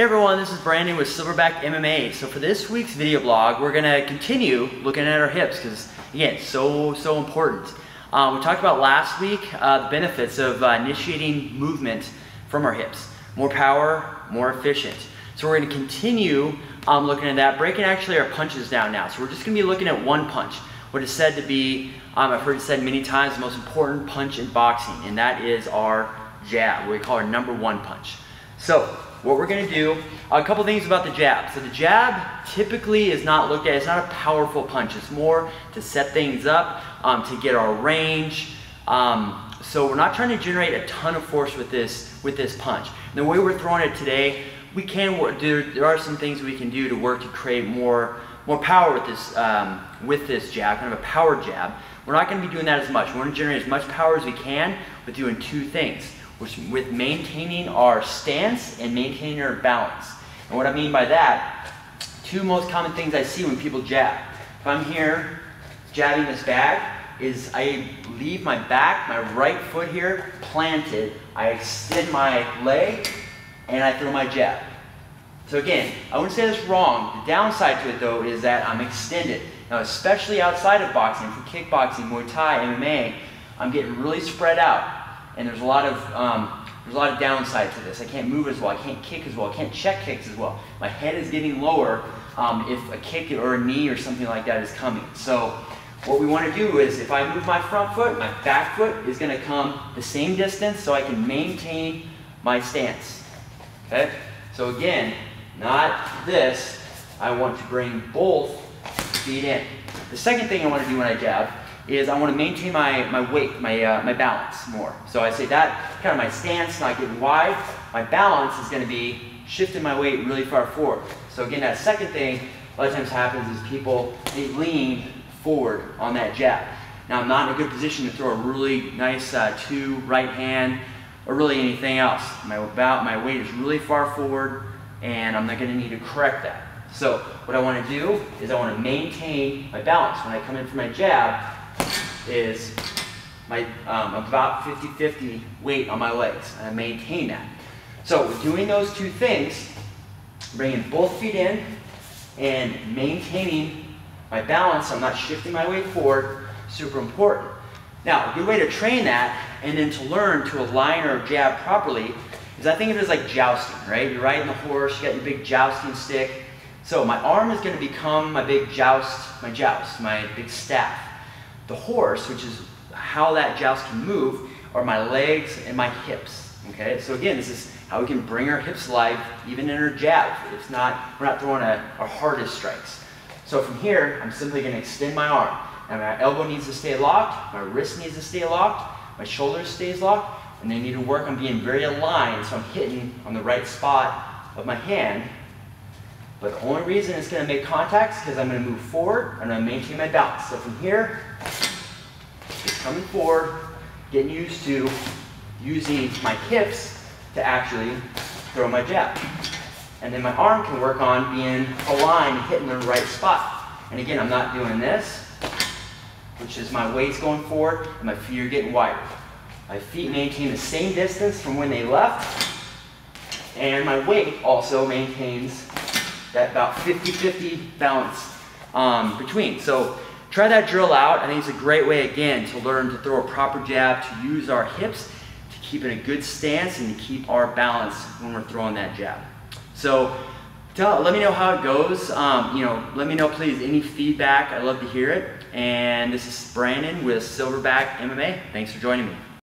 Hey everyone, this is Brandon with Silverback MMA. So for this week's video blog, we're gonna continue looking at our hips because again, so, so important. Um, we talked about last week uh, the benefits of uh, initiating movement from our hips. More power, more efficient. So we're gonna continue um, looking at that, breaking actually our punches down now. So we're just gonna be looking at one punch. What is said to be, um, I've heard it said many times, the most important punch in boxing, and that is our jab, what we call our number one punch. So what we're gonna do, a couple things about the jab. So the jab typically is not looked at, it's not a powerful punch. It's more to set things up, um, to get our range. Um, so we're not trying to generate a ton of force with this, with this punch. And the way we're throwing it today, we can work, there, there are some things we can do to work to create more, more power with this, um, with this jab, kind of a power jab. We're not gonna be doing that as much. We're gonna generate as much power as we can with doing two things with maintaining our stance and maintaining our balance. And what I mean by that, two most common things I see when people jab. If I'm here jabbing this bag, is I leave my back, my right foot here, planted. I extend my leg, and I throw my jab. So again, I wouldn't say that's wrong. The downside to it though is that I'm extended. Now especially outside of boxing, for kickboxing, Muay Thai, MMA, I'm getting really spread out and there's a lot of um, there's a lot of downside to this. I can't move as well. I can't kick as well. I can't check kicks as well. My head is getting lower um, if a kick or a knee or something like that is coming. So what we want to do is if I move my front foot, my back foot is going to come the same distance so I can maintain my stance. Okay? So again, not this. I want to bring both feet in. The second thing I want to do when I jab is I want to maintain my, my weight, my, uh, my balance more. So I say that kind of my stance, not getting wide. My balance is going to be shifting my weight really far forward. So again, that second thing a lot of times happens is people, they lean forward on that jab. Now I'm not in a good position to throw a really nice uh, two right hand or really anything else. My, about, my weight is really far forward and I'm not going to need to correct that. So what I want to do is I want to maintain my balance. When I come in for my jab, is my um, about 50-50 weight on my legs. And I maintain that. So doing those two things, bringing both feet in and maintaining my balance, I'm not shifting my weight forward, super important. Now, a good way to train that and then to learn to align or jab properly is I think of it as like jousting, right? You're riding the horse, you got your big jousting stick. So my arm is going to become my big joust, my joust, my big staff. The horse, which is how that joust can move, are my legs and my hips. Okay, so again, this is how we can bring our hips alive, even in our jab. It's not, we're not throwing a, our hardest strikes. So from here, I'm simply going to extend my arm. And my elbow needs to stay locked, my wrist needs to stay locked, my shoulder stays locked, and they need to work on being very aligned so I'm hitting on the right spot of my hand. But the only reason it's going to make contact is because I'm going to move forward and I'm going to maintain my balance. So from here, coming forward, getting used to using my hips to actually throw my jab. And then my arm can work on being aligned, hitting the right spot. And again, I'm not doing this, which is my weight's going forward and my feet are getting wider. My feet maintain the same distance from when they left, and my weight also maintains that about 50-50 balance um, between. So Try that drill out. I think it's a great way, again, to learn to throw a proper jab, to use our hips, to keep in a good stance, and to keep our balance when we're throwing that jab. So tell, let me know how it goes. Um, you know, let me know, please, any feedback. I'd love to hear it. And this is Brandon with Silverback MMA. Thanks for joining me.